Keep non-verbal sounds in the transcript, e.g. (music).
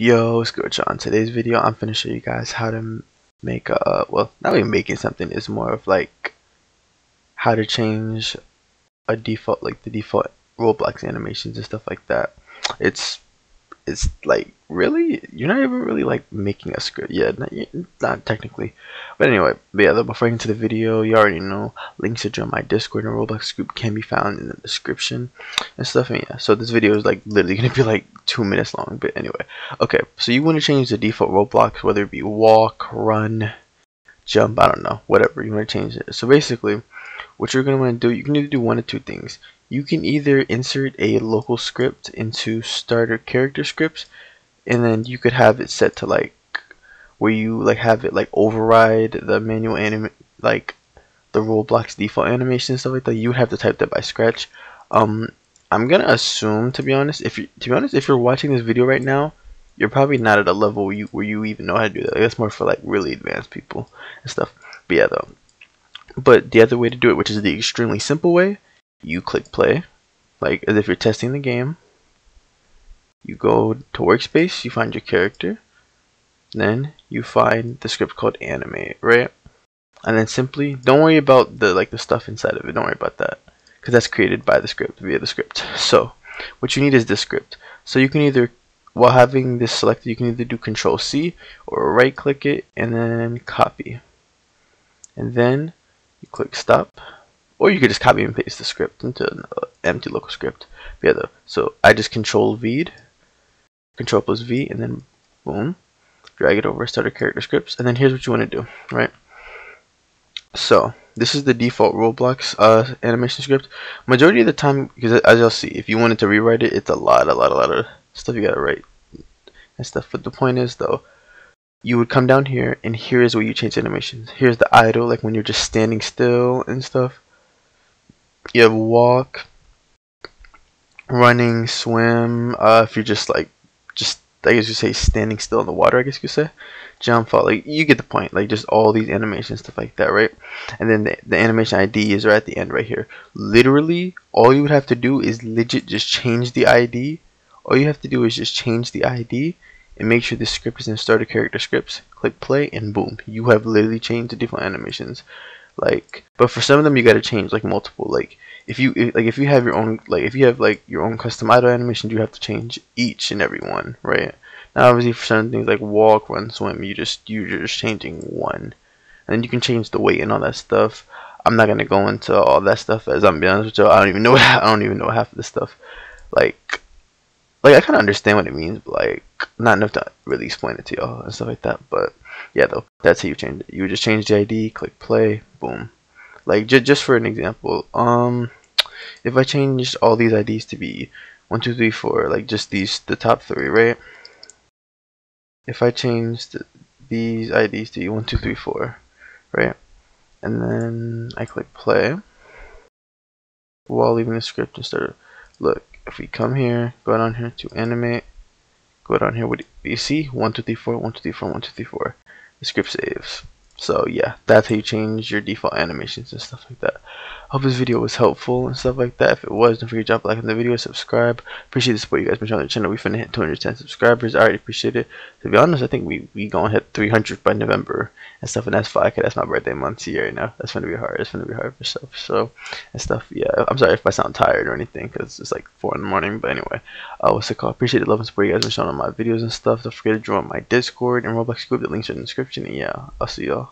Yo, what's good, John? Today's video, I'm gonna show you guys how to make a well, not even making something. It's more of like how to change a default, like the default Roblox animations and stuff like that. It's it's like really? You're not even really like making a script yet. Not, not technically. But anyway but yeah though before I get into the video you already know links to join my discord and roblox group can be found in the description and stuff and yeah so this video is like literally (laughs) gonna be like two minutes long but anyway. Okay so you want to change the default roblox whether it be walk run jump i don't know whatever you want to change it. So basically what you're going to want to do you can either do one of two things. You can either insert a local script into starter character scripts and then you could have it set to like where you like have it like override the manual anim like the Roblox default animation and stuff like that. You would have to type that by scratch. Um I'm gonna assume to be honest if you to be honest if you're watching this video right now you're probably not at a level where you, where you even know how to do that. That's more for like really advanced people and stuff. But yeah though but the other way to do it which is the extremely simple way you click play. Like as if you're testing the game. You go to workspace you find your character. Then you find the script called animate right? And then simply don't worry about the like the stuff inside of it. Don't worry about that. Because that's created by the script via the script. (laughs) So what you need is this script. So you can either while having this selected you can either do control C or right click it and then copy. And then click stop or you could just copy and paste the script into an empty local script. But. So I just control V, control plus V, and then boom, drag it over starter character scripts, and then here's what you want to do, right? So this is the default Roblox uh, animation script. Majority of the time, because as you'll see, if you wanted to rewrite it, it's a lot, a lot, a lot of stuff you gotta write and stuff. But the point is, though, you would come down here, and here is where you change animations. Here's the idle, like when you're just standing still and stuff you have walk, running, swim. Uh, if you're just like, just I guess you say standing still in the water. I guess you could say jump, fall. Like you get the point. Like just all these animations, stuff like that, right? And then the, the animation ID is right at the end, right here. Literally, all you would have to do is legit just change the ID. All you have to do is just change the ID and make sure the script is in starter character scripts. Click play and boom, you have literally changed the default animations. Like but for some of them you got to change like multiple. Like if you like if you have your own like if you have like your own custom idle animations, you have to change each and every one right? Now obviously for some things like walk run swim you just you're just changing one. And you can change the weight and all that stuff. I'm not gonna go into all that stuff as i'm being honest with you i don't even know (laughs) i don't even know half of this stuff. Like like i kind of understand what it means but like not enough to really explain it to y'all and stuff like that but yeah though that's how you change it. You would just change the id click play boom. Like j just for an example um if i change all these ids to be one two three four like just these the top three right? If i change the, these ids to be one two three four right? And then i click play. While leaving the script and start look if we come here go down here to animate go down here four one two three four the script saves. So yeah, that's how you change your default animations and stuff like that. Hope this video was helpful and stuff like that. If it was, don't forget to drop a like on the video, subscribe. Appreciate the support you guys been on the channel. We finna hit 210 subscribers. I already appreciate it. To be honest, I think we we gonna hit 300 by November and stuff. And that's fine, cause that's my birthday month here right now. That's gonna be hard. It's gonna be hard for stuff. So and stuff. Yeah, I'm sorry if I sound tired or anything, cause it's like four in the morning. But anyway, uh, what's it called? Appreciate the love and support you guys been showing on my videos and stuff. Don't forget to join my Discord and Roblox group. The links are in the description. And yeah, I'll see y'all.